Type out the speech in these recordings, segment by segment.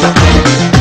thank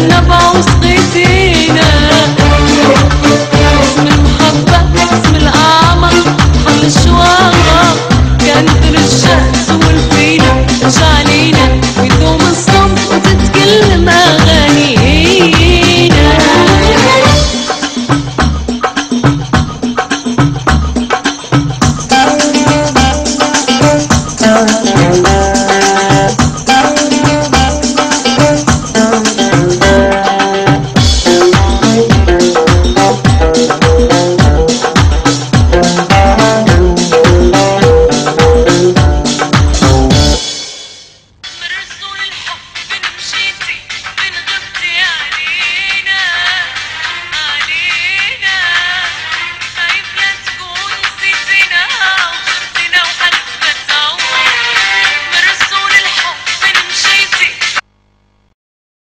Yanına bal sıktı